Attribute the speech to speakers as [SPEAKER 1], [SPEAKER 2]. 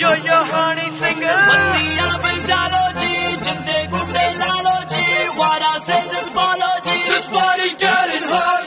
[SPEAKER 1] yo yo honey singer
[SPEAKER 2] bandiya bal jalo ji jinde gunde wara se follow this body getting hot